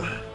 Ugh.